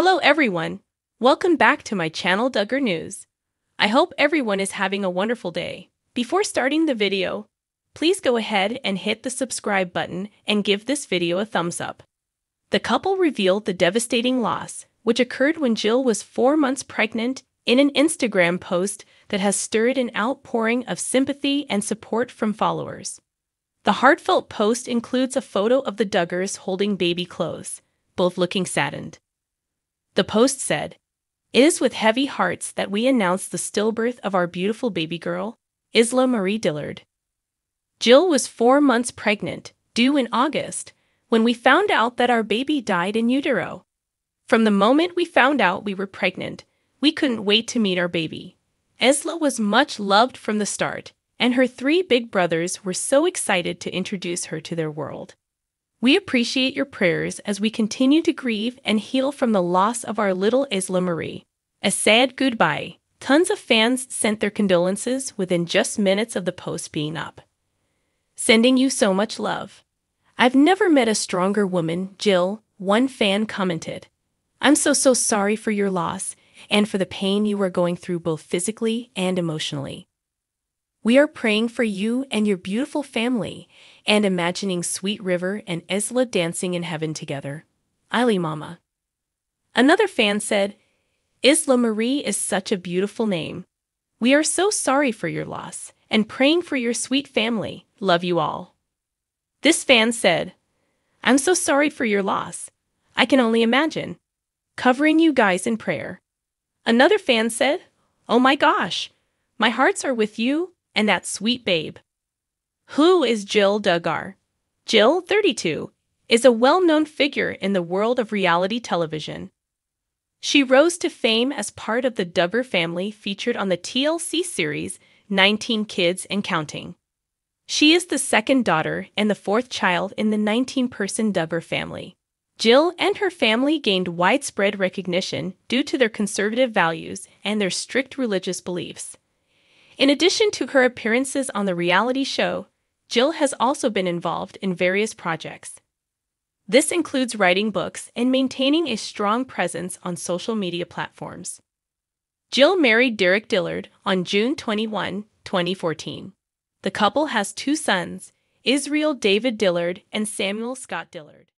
Hello everyone! Welcome back to my channel Duggar News. I hope everyone is having a wonderful day. Before starting the video, please go ahead and hit the subscribe button and give this video a thumbs up. The couple revealed the devastating loss, which occurred when Jill was four months pregnant, in an Instagram post that has stirred an outpouring of sympathy and support from followers. The heartfelt post includes a photo of the Duggars holding baby clothes, both looking saddened. The post said, It is with heavy hearts that we announce the stillbirth of our beautiful baby girl, Isla Marie Dillard. Jill was four months pregnant, due in August, when we found out that our baby died in utero. From the moment we found out we were pregnant, we couldn't wait to meet our baby. Isla was much loved from the start, and her three big brothers were so excited to introduce her to their world. We appreciate your prayers as we continue to grieve and heal from the loss of our little Isla Marie. A sad goodbye. Tons of fans sent their condolences within just minutes of the post being up. Sending you so much love. I've never met a stronger woman, Jill, one fan commented. I'm so, so sorry for your loss and for the pain you are going through both physically and emotionally. We are praying for you and your beautiful family and imagining Sweet River and Isla dancing in heaven together. Ali Mama. Another fan said, Isla Marie is such a beautiful name. We are so sorry for your loss and praying for your sweet family. Love you all. This fan said, I'm so sorry for your loss. I can only imagine. Covering you guys in prayer. Another fan said, Oh my gosh, my hearts are with you and that sweet babe. Who is Jill Duggar? Jill, 32, is a well known figure in the world of reality television. She rose to fame as part of the Duggar family featured on the TLC series 19 Kids and Counting. She is the second daughter and the fourth child in the 19 person Duggar family. Jill and her family gained widespread recognition due to their conservative values and their strict religious beliefs. In addition to her appearances on the reality show, Jill has also been involved in various projects. This includes writing books and maintaining a strong presence on social media platforms. Jill married Derick Dillard on June 21, 2014. The couple has two sons, Israel David Dillard and Samuel Scott Dillard.